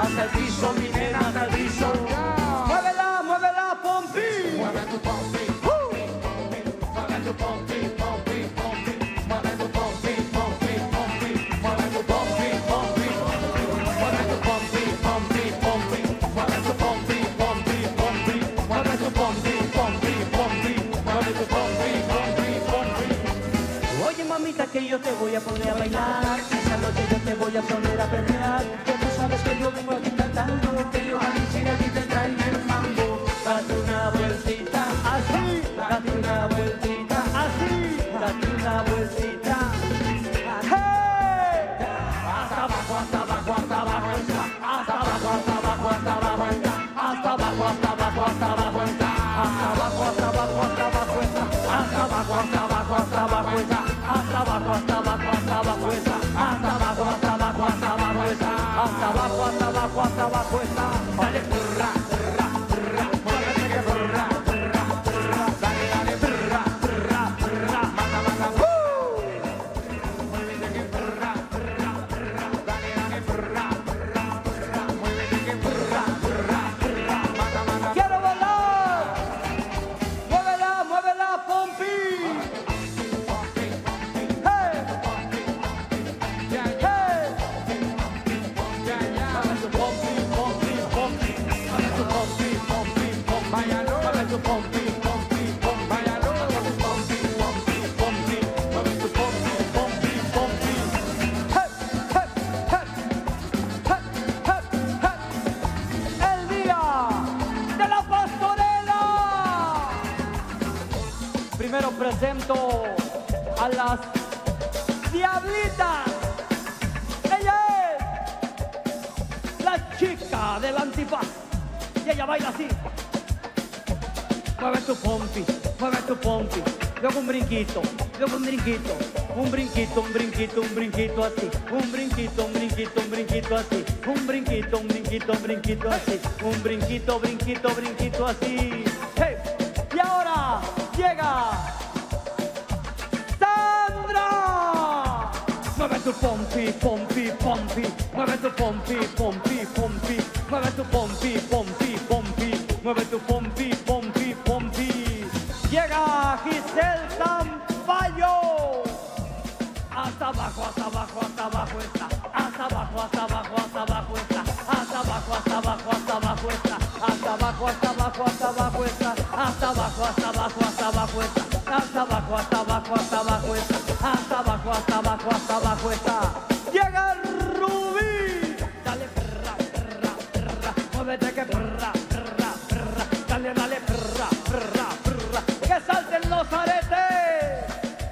hasta el piso, mi nena, hasta el piso. Muévela, muévela, pompi. Mueve tu pompi. Oye mamita que yo te voy a poner a bailar. Esta noche yo te voy a poner a perrear Hasta abajo, hasta abajo, hasta abajo está. Dale, presento a las Diablitas. Ella es la chica del antifaz. Y ella baila así. Mueve tu pompi, mueve tu pompi. Luego un brinquito, luego un brinquito. Un brinquito, un brinquito, un brinquito así. Un brinquito, un brinquito, un brinquito así. Un brinquito, un brinquito, un brinquito así. Un brinquito, brinquito, brinquito así. Y ahora llega tu pompi, pompi, pompi. Mueve tu pompi, pompi, pompi. Mueve tu pompi, pompi, pompi. Mueve tu pompi, pompi, pompi. Llega Giselle. Hasta abajo, hasta abajo, hasta abajo está. Hasta abajo, hasta abajo, hasta abajo está. Hasta abajo, hasta abajo, hasta abajo está. Hasta abajo, hasta abajo, hasta abajo está. Hasta abajo, hasta abajo, hasta abajo está. Hasta abajo, hasta abajo, hasta abajo está. Hasta abajo, hasta abajo, hasta abajo está. Llega Rubí. Dale perra, perra, perra. Muévete que perra, perra, perra. Dale, dale perra, perra, perra. Que salten los aretes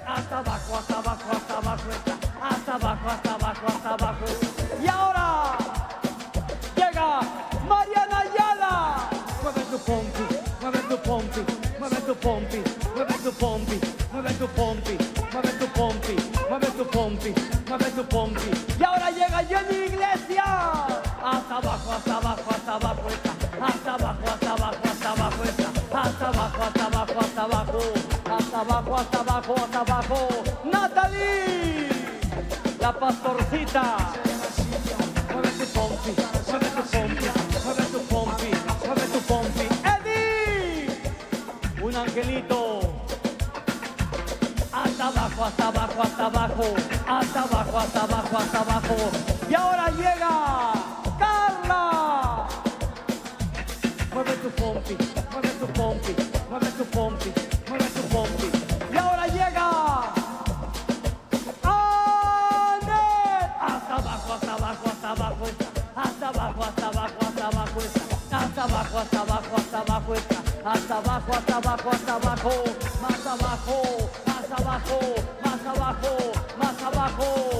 hasta abajo, hasta abajo, hasta abajo está, hasta abajo, hasta abajo, hasta abajo. Y ahora llega Mariana Ayala. Mueve tu pompi, mueve tu pompi, mueve tu pompi, mueve tu pompi, mueve tu pompi, pompi, mueve tu pompi. Y ahora llega Jenny Iglesias. Hasta abajo, hasta abajo, hasta abajo está, hasta abajo, hasta abajo, hasta abajo está, hasta abajo, hasta abajo, hasta abajo, hasta abajo, hasta abajo, hasta abajo. Natalie, la pastorcita. Abajo, hasta abajo, hasta abajo, hasta abajo, hasta abajo, hasta abajo. Y ahora llega Carla. Mueve tu pompi, mueve tu pompi, mueve tu pompi, mueve tu pompi. Y ahora llega Anet. Hasta abajo, hasta abajo, hasta abajo está. Hasta abajo, hasta abajo, hasta abajo. Hasta abajo, hasta abajo, hasta abajo. Hasta abajo, hasta abajo, hasta abajo. Más abajo, abajo, más abajo, más abajo.